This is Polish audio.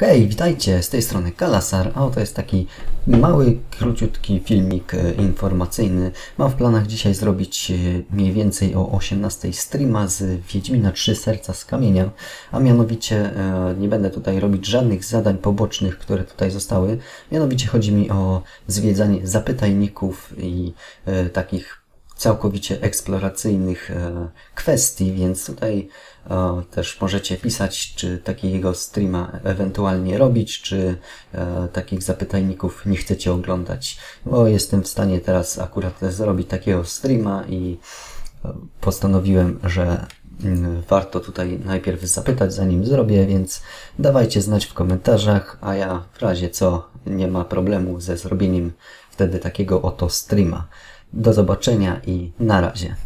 Hej, witajcie, z tej strony Kalasar, a oto jest taki mały, króciutki filmik e, informacyjny. Mam w planach dzisiaj zrobić e, mniej więcej o 18 streama z Wiedźmina 3 Serca z Kamienia, a mianowicie e, nie będę tutaj robić żadnych zadań pobocznych, które tutaj zostały. Mianowicie chodzi mi o zwiedzanie zapytajników i takich całkowicie eksploracyjnych e, kwestii, więc tutaj e, też możecie pisać, czy takiego streama ewentualnie robić, czy e, takich zapytajników nie chcecie oglądać, bo jestem w stanie teraz akurat zrobić takiego streama i postanowiłem, że mm, warto tutaj najpierw zapytać, zanim zrobię, więc dawajcie znać w komentarzach, a ja w razie co nie ma problemu ze zrobieniem wtedy takiego oto streama. Do zobaczenia i na razie.